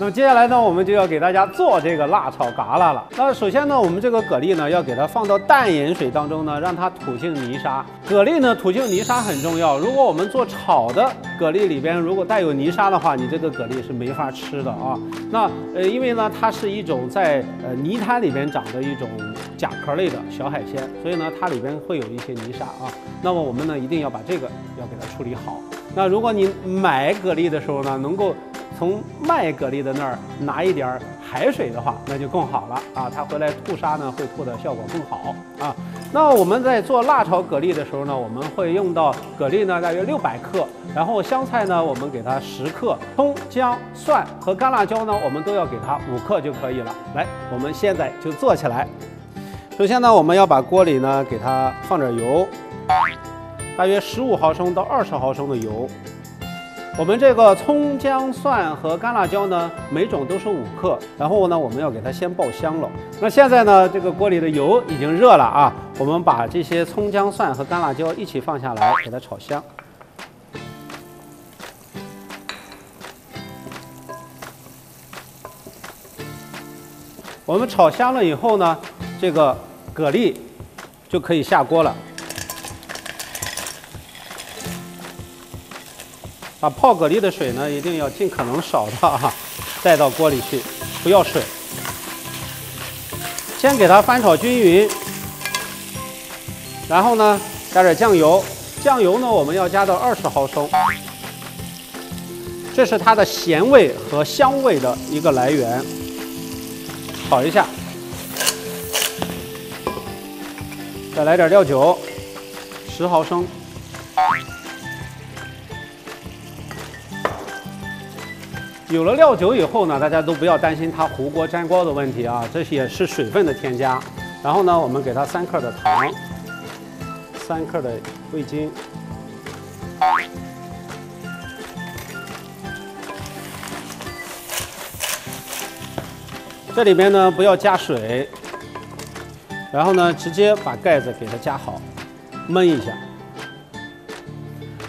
那么接下来呢，我们就要给大家做这个辣炒嘎啦了。那首先呢，我们这个蛤蜊呢，要给它放到淡盐水当中呢，让它吐净泥沙。蛤蜊呢，吐净泥沙很重要。如果我们做炒的蛤蜊里边如果带有泥沙的话，你这个蛤蜊是没法吃的啊。那呃，因为呢，它是一种在呃泥滩里边长的一种甲壳类的小海鲜，所以呢，它里边会有一些泥沙啊。那么我们呢，一定要把这个要给它处理好。那如果你买蛤蜊的时候呢，能够从卖蛤蜊的那儿拿一点海水的话，那就更好了啊！它回来吐沙呢，会吐的效果更好啊。那我们在做辣炒蛤蜊的时候呢，我们会用到蛤蜊呢大约六百克，然后香菜呢我们给它十克，葱姜蒜和干辣椒呢我们都要给它五克就可以了。来，我们现在就做起来。首先呢，我们要把锅里呢给它放点油，大约十五毫升到二十毫升的油。我们这个葱姜蒜和干辣椒呢，每种都是五克。然后呢，我们要给它先爆香了。那现在呢，这个锅里的油已经热了啊，我们把这些葱姜蒜和干辣椒一起放下来，给它炒香。我们炒香了以后呢，这个蛤蜊就可以下锅了。把泡蛤蜊的水呢，一定要尽可能少的啊，带到锅里去，不要水。先给它翻炒均匀，然后呢，加点酱油，酱油呢我们要加到二十毫升，这是它的咸味和香味的一个来源。炒一下，再来点料酒，十毫升。有了料酒以后呢，大家都不要担心它糊锅粘锅的问题啊，这也是水分的添加。然后呢，我们给它三克的糖，三克的味精，这里边呢不要加水，然后呢直接把盖子给它加好，焖一下。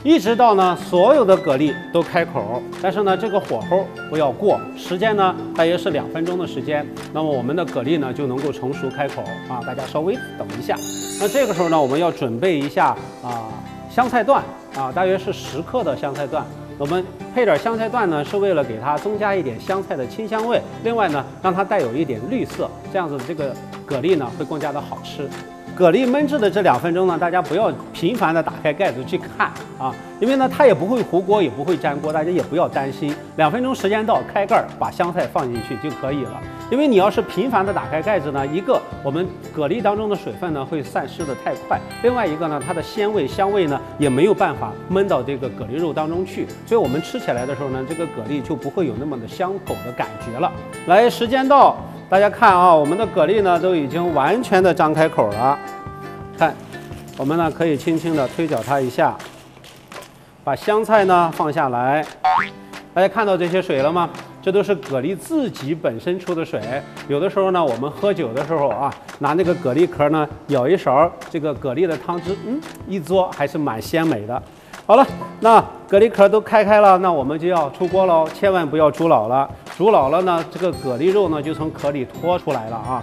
一直到呢，所有的蛤蜊都开口，但是呢，这个火候不要过，时间呢大约是两分钟的时间，那么我们的蛤蜊呢就能够成熟开口啊，大家稍微等一下。那这个时候呢，我们要准备一下啊香菜段啊，大约是十克的香菜段。我们配点香菜段呢，是为了给它增加一点香菜的清香味，另外呢，让它带有一点绿色，这样子这个蛤蜊呢会更加的好吃。蛤蜊焖制的这两分钟呢，大家不要频繁的打开盖子去看啊，因为呢它也不会糊锅，也不会粘锅，大家也不要担心。两分钟时间到，开盖儿把香菜放进去就可以了。因为你要是频繁的打开盖子呢，一个我们蛤蜊当中的水分呢会散失的太快，另外一个呢它的鲜味香味呢也没有办法焖到这个蛤蜊肉当中去，所以我们吃起来的时候呢，这个蛤蜊就不会有那么的香口的感觉了。来，时间到。大家看啊，我们的蛤蜊呢都已经完全的张开口了。看，我们呢可以轻轻的推搅它一下，把香菜呢放下来。大家看到这些水了吗？这都是蛤蜊自己本身出的水。有的时候呢，我们喝酒的时候啊，拿那个蛤蜊壳呢舀一勺这个蛤蜊的汤汁，嗯，一嘬还是蛮鲜美的。好了，那蛤蜊壳都开开了，那我们就要出锅喽，千万不要煮老了。煮老了呢，这个蛤蜊肉呢就从壳里脱出来了啊。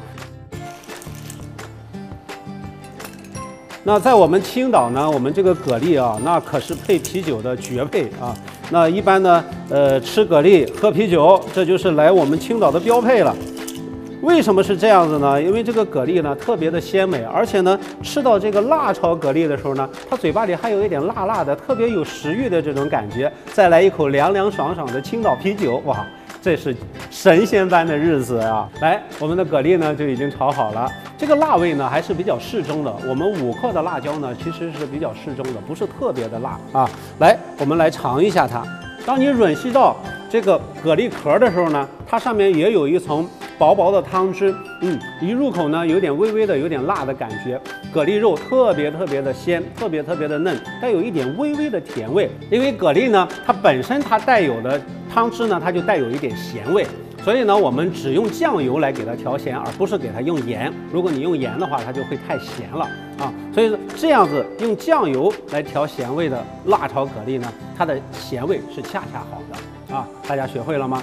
那在我们青岛呢，我们这个蛤蜊啊，那可是配啤酒的绝配啊。那一般呢，呃，吃蛤蜊喝啤酒，这就是来我们青岛的标配了。为什么是这样子呢？因为这个蛤蜊呢特别的鲜美，而且呢吃到这个辣炒蛤蜊的时候呢，它嘴巴里还有一点辣辣的，特别有食欲的这种感觉。再来一口凉凉爽爽的青岛啤酒，哇！这是神仙般的日子啊！来，我们的蛤蜊呢就已经炒好了。这个辣味呢还是比较适中的。我们五克的辣椒呢其实是比较适中的，不是特别的辣啊。来，我们来尝一下它。当你吮吸到这个蛤蜊壳的时候呢，它上面也有一层薄薄的汤汁。嗯，一入口呢有点微微的有点辣的感觉。蛤蜊肉特别特别的鲜，特别特别的嫩，带有一点微微的甜味。因为蛤蜊呢，它本身它带有的。汤汁呢，它就带有一点咸味，所以呢，我们只用酱油来给它调咸，而不是给它用盐。如果你用盐的话，它就会太咸了啊。所以这样子用酱油来调咸味的辣炒蛤蜊呢，它的咸味是恰恰好的啊。大家学会了吗？